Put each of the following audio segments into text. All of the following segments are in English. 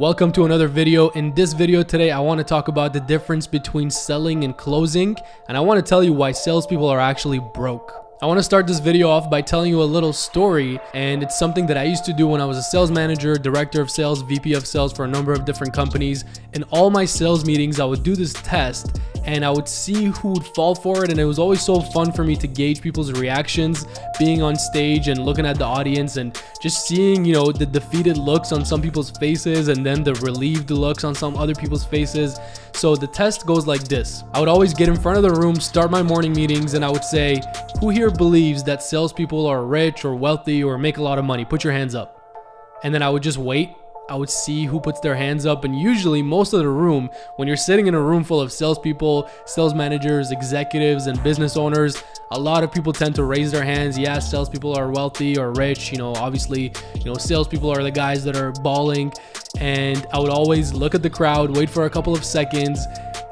Welcome to another video. In this video today, I want to talk about the difference between selling and closing, and I want to tell you why salespeople are actually broke. I want to start this video off by telling you a little story and it's something that I used to do when I was a sales manager, director of sales, VP of sales for a number of different companies. In all my sales meetings, I would do this test and I would see who would fall for it and it was always so fun for me to gauge people's reactions being on stage and looking at the audience and just seeing, you know, the defeated looks on some people's faces and then the relieved looks on some other people's faces. So the test goes like this. I would always get in front of the room, start my morning meetings and I would say, who here believes that salespeople are rich or wealthy or make a lot of money? Put your hands up. And then I would just wait. I would see who puts their hands up. And usually, most of the room, when you're sitting in a room full of salespeople, sales managers, executives, and business owners, a lot of people tend to raise their hands. Yeah, salespeople are wealthy or rich. You know, obviously, you know, salespeople are the guys that are balling. And I would always look at the crowd, wait for a couple of seconds,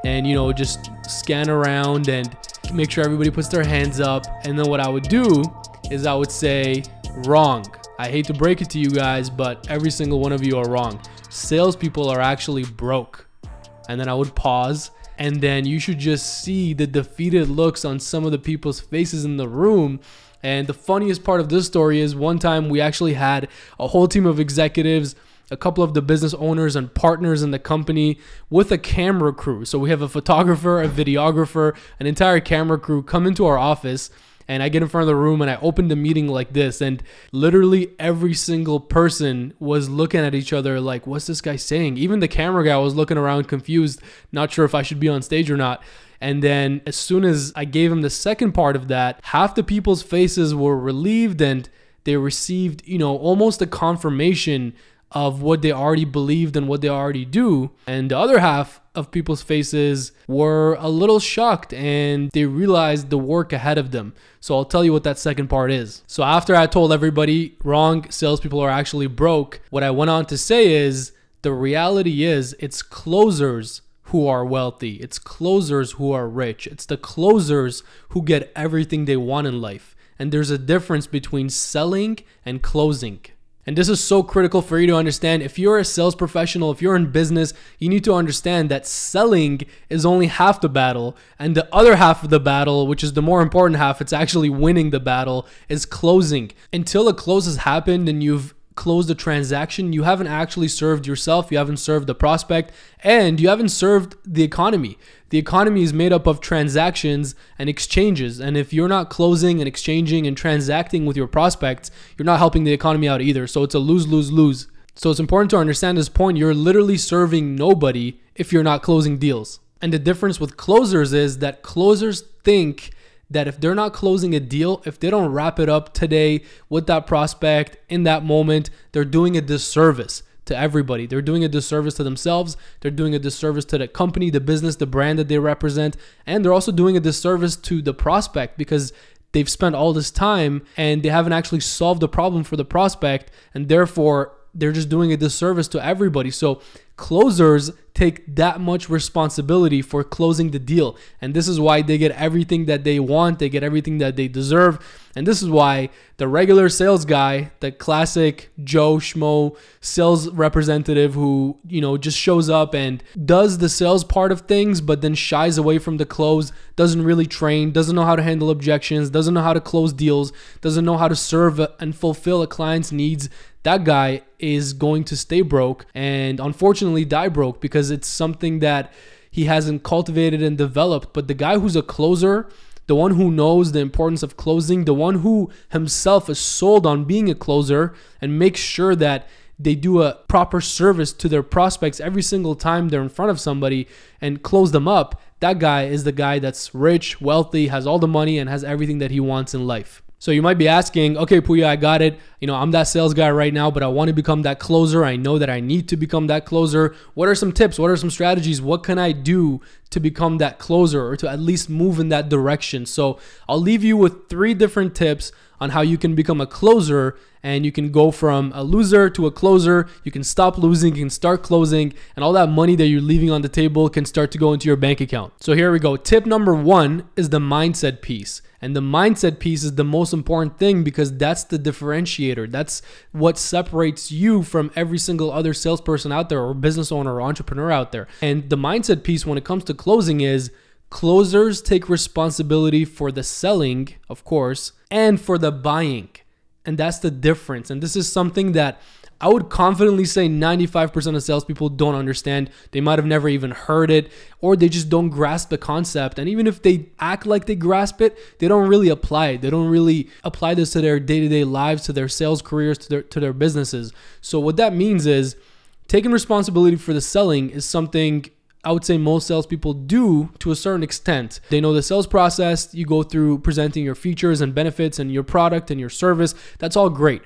and, you know, just scan around and make sure everybody puts their hands up. And then what I would do is I would say, wrong. I hate to break it to you guys, but every single one of you are wrong. Salespeople are actually broke. And then I would pause. And then you should just see the defeated looks on some of the people's faces in the room. And the funniest part of this story is one time we actually had a whole team of executives a couple of the business owners and partners in the company with a camera crew. So we have a photographer, a videographer, an entire camera crew come into our office and I get in front of the room and I open the meeting like this and literally every single person was looking at each other like what's this guy saying? Even the camera guy was looking around confused, not sure if I should be on stage or not. And then as soon as I gave him the second part of that, half the people's faces were relieved and they received, you know, almost a confirmation of what they already believed and what they already do. And the other half of people's faces were a little shocked and they realized the work ahead of them. So I'll tell you what that second part is. So after I told everybody wrong, salespeople are actually broke, what I went on to say is the reality is it's closers who are wealthy. It's closers who are rich. It's the closers who get everything they want in life. And there's a difference between selling and closing. And this is so critical for you to understand. If you're a sales professional, if you're in business, you need to understand that selling is only half the battle. And the other half of the battle, which is the more important half, it's actually winning the battle, is closing. Until a close has happened and you've closed the transaction, you haven't actually served yourself, you haven't served the prospect, and you haven't served the economy. The economy is made up of transactions and exchanges. And if you're not closing and exchanging and transacting with your prospects, you're not helping the economy out either. So it's a lose, lose, lose. So it's important to understand this point. You're literally serving nobody if you're not closing deals. And the difference with closers is that closers think that if they're not closing a deal, if they don't wrap it up today with that prospect in that moment, they're doing a disservice to everybody. They're doing a disservice to themselves. They're doing a disservice to the company, the business, the brand that they represent. And they're also doing a disservice to the prospect because they've spent all this time and they haven't actually solved the problem for the prospect. And therefore, they're just doing a disservice to everybody. So closers take that much responsibility for closing the deal. And this is why they get everything that they want, they get everything that they deserve. And this is why the regular sales guy, the classic Joe Schmo sales representative who, you know, just shows up and does the sales part of things, but then shies away from the close, doesn't really train, doesn't know how to handle objections, doesn't know how to close deals, doesn't know how to serve and fulfill a client's needs, that guy is going to stay broke and unfortunately die broke because it's something that he hasn't cultivated and developed. But the guy who's a closer, the one who knows the importance of closing, the one who himself is sold on being a closer and makes sure that they do a proper service to their prospects every single time they're in front of somebody and close them up, that guy is the guy that's rich, wealthy, has all the money, and has everything that he wants in life. So you might be asking, okay, Pouya, I got it. You know, I'm that sales guy right now, but I want to become that closer. I know that I need to become that closer. What are some tips? What are some strategies? What can I do to become that closer or to at least move in that direction? So I'll leave you with three different tips on how you can become a closer and you can go from a loser to a closer. You can stop losing, you can start closing, and all that money that you're leaving on the table can start to go into your bank account. So here we go. Tip number one is the mindset piece. And the mindset piece is the most important thing because that's the differentiator. That's what separates you from every single other salesperson out there or business owner or entrepreneur out there. And the mindset piece when it comes to closing is closers take responsibility for the selling, of course, and for the buying. And that's the difference. And this is something that I would confidently say 95% of salespeople don't understand. They might have never even heard it, or they just don't grasp the concept. And even if they act like they grasp it, they don't really apply it. They don't really apply this to their day to day lives, to their sales careers, to their, to their businesses. So, what that means is taking responsibility for the selling is something I would say most salespeople do to a certain extent. They know the sales process, you go through presenting your features and benefits and your product and your service. That's all great.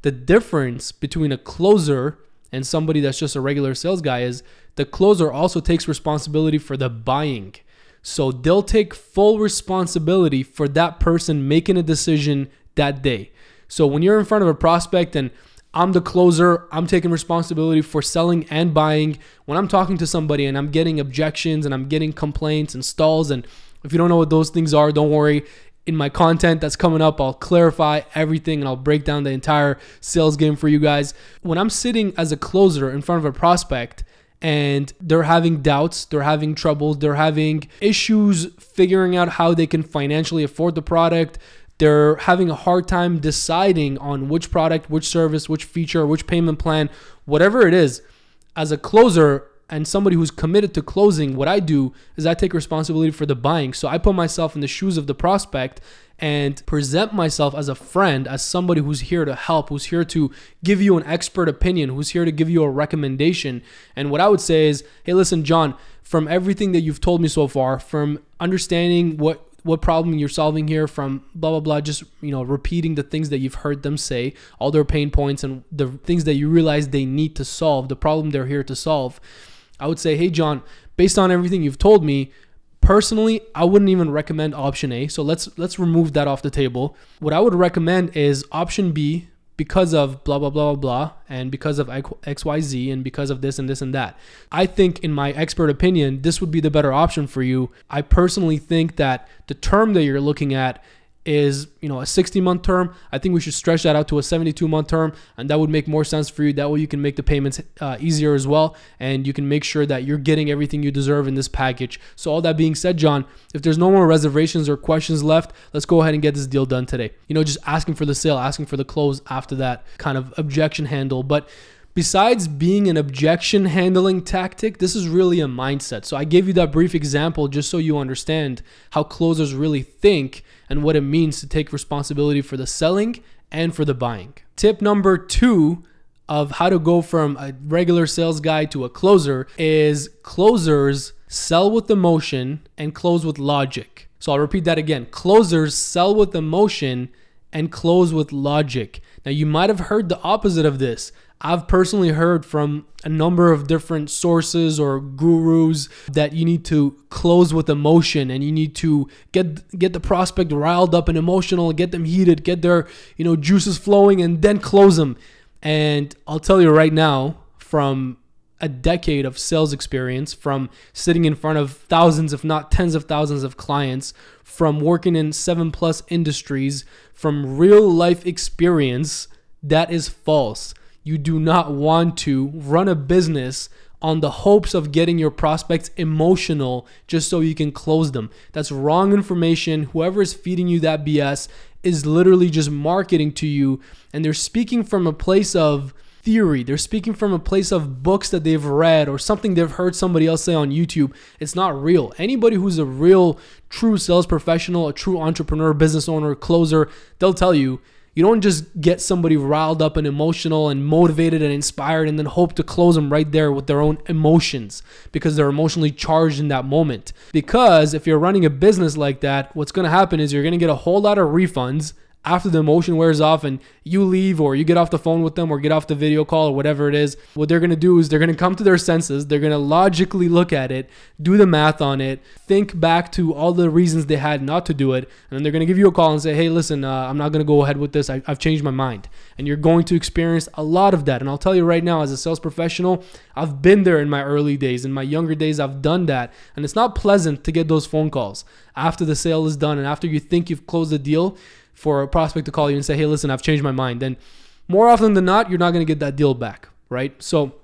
The difference between a closer and somebody that's just a regular sales guy is the closer also takes responsibility for the buying. So they'll take full responsibility for that person making a decision that day. So when you're in front of a prospect and I'm the closer, I'm taking responsibility for selling and buying. When I'm talking to somebody and I'm getting objections and I'm getting complaints and stalls, and if you don't know what those things are, don't worry in my content that's coming up, I'll clarify everything and I'll break down the entire sales game for you guys. When I'm sitting as a closer in front of a prospect and they're having doubts, they're having troubles, they're having issues figuring out how they can financially afford the product, they're having a hard time deciding on which product, which service, which feature, which payment plan, whatever it is. As a closer, and somebody who's committed to closing, what I do is I take responsibility for the buying. So I put myself in the shoes of the prospect and present myself as a friend, as somebody who's here to help, who's here to give you an expert opinion, who's here to give you a recommendation. And what I would say is, hey, listen, John, from everything that you've told me so far, from understanding what what problem you're solving here from blah blah blah just you know repeating the things that you've heard them say all their pain points and the things that you realize they need to solve the problem they're here to solve I would say, hey, John, based on everything you've told me, personally, I wouldn't even recommend option A. So let's let's remove that off the table. What I would recommend is option B because of blah blah blah blah blah and because of xyz and because of this and this and that. I think in my expert opinion this would be the better option for you. I personally think that the term that you're looking at is you know a 60 month term. I think we should stretch that out to a 72 month term and that would make more sense for you. That way you can make the payments uh, easier as well and you can make sure that you're getting everything you deserve in this package. So all that being said john if there's no more reservations or questions left let's go ahead and get this deal done today. You know just asking for the sale asking for the close after that kind of objection handle. But Besides being an objection handling tactic, this is really a mindset. So I gave you that brief example just so you understand how closers really think and what it means to take responsibility for the selling and for the buying. Tip number two of how to go from a regular sales guy to a closer is closers sell with emotion and close with logic. So I'll repeat that again. Closers sell with emotion and close with logic. Now, you might have heard the opposite of this. I've personally heard from a number of different sources or gurus that you need to close with emotion and you need to get get the prospect riled up and emotional, get them heated, get their, you know, juices flowing and then close them. And I'll tell you right now from a decade of sales experience from sitting in front of thousands if not tens of thousands of clients from working in 7 plus industries from real life experience that is false you do not want to run a business on the hopes of getting your prospects emotional just so you can close them. That's wrong information. Whoever is feeding you that BS is literally just marketing to you and they're speaking from a place of theory. They're speaking from a place of books that they've read or something they've heard somebody else say on YouTube. It's not real. Anybody who's a real, true sales professional, a true entrepreneur, business owner, closer, they'll tell you you don't just get somebody riled up and emotional and motivated and inspired and then hope to close them right there with their own emotions because they're emotionally charged in that moment. Because if you're running a business like that, what's going to happen is you're going to get a whole lot of refunds after the emotion wears off and you leave or you get off the phone with them or get off the video call or whatever it is, what they're going to do is they're going to come to their senses. They're going to logically look at it, do the math on it, think back to all the reasons they had not to do it. And then they're going to give you a call and say, hey, listen, uh, I'm not going to go ahead with this. I, I've changed my mind. And you're going to experience a lot of that. And I'll tell you right now, as a sales professional, I've been there in my early days. In my younger days, I've done that. And it's not pleasant to get those phone calls after the sale is done and after you think you've closed the deal for a prospect to call you and say, hey, listen, I've changed my mind, then more often than not, you're not going to get that deal back, right? So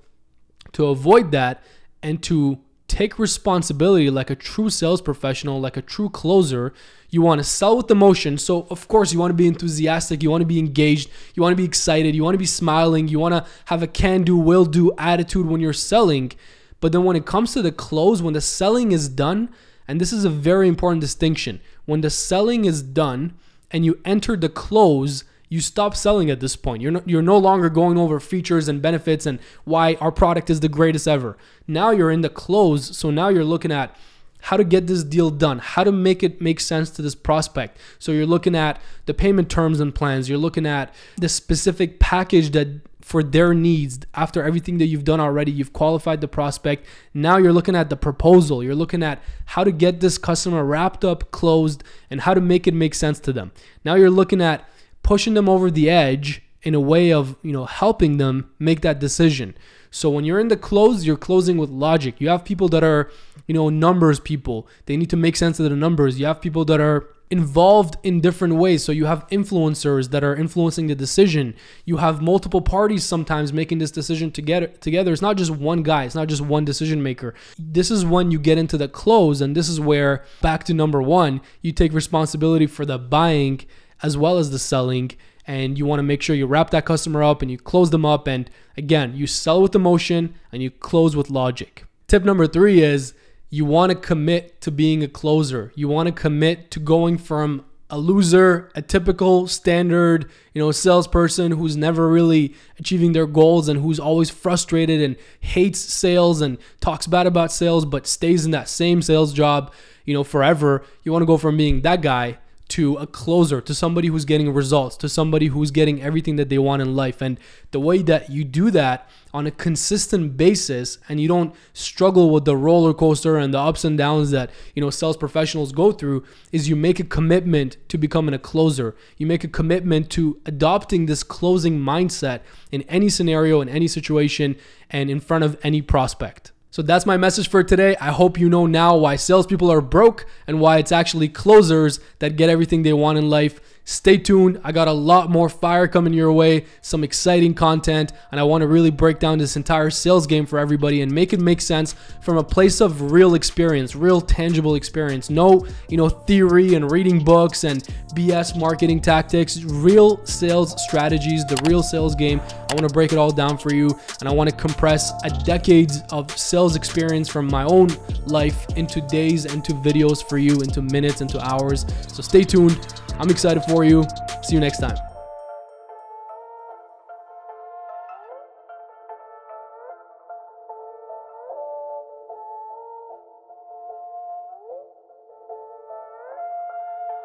to avoid that and to take responsibility like a true sales professional, like a true closer, you want to sell with emotion. So, of course, you want to be enthusiastic, you want to be engaged, you want to be excited, you want to be smiling, you want to have a can do, will do attitude when you're selling. But then when it comes to the close, when the selling is done, and this is a very important distinction, when the selling is done, and you enter the close, you stop selling at this point. You're no, you're no longer going over features and benefits and why our product is the greatest ever. Now you're in the close, so now you're looking at how to get this deal done, how to make it make sense to this prospect. So you're looking at the payment terms and plans, you're looking at the specific package that for their needs after everything that you've done already. You've qualified the prospect. Now you're looking at the proposal. You're looking at how to get this customer wrapped up closed and how to make it make sense to them. Now you're looking at pushing them over the edge in a way of you know helping them make that decision. So when you're in the close you're closing with logic. You have people that are you know numbers people. They need to make sense of the numbers. You have people that are involved in different ways. So you have influencers that are influencing the decision. You have multiple parties sometimes making this decision together. Together, it's not just one guy. It's not just one decision maker. This is when you get into the close, and this is where back to number one, you take responsibility for the buying as well as the selling. And you want to make sure you wrap that customer up and you close them up. And again, you sell with emotion and you close with logic. Tip number three is you want to commit to being a closer. You want to commit to going from a loser, a typical standard, you know, salesperson who's never really achieving their goals and who's always frustrated and hates sales and talks bad about sales but stays in that same sales job, you know, forever. You want to go from being that guy to a closer, to somebody who's getting results, to somebody who's getting everything that they want in life. And the way that you do that on a consistent basis and you don't struggle with the roller coaster and the ups and downs that, you know, sales professionals go through is you make a commitment to becoming a closer. You make a commitment to adopting this closing mindset in any scenario, in any situation, and in front of any prospect. So that's my message for today. I hope you know now why salespeople are broke and why it's actually closers that get everything they want in life. Stay tuned. I got a lot more fire coming your way, some exciting content, and I want to really break down this entire sales game for everybody and make it make sense from a place of real experience, real tangible experience. No, you know, theory and reading books and BS marketing tactics, real sales strategies, the real sales game. I want to break it all down for you and I want to compress a decades of sales experience from my own life into days, into videos for you, into minutes, into hours. So stay tuned. I'm excited for you. See you next time.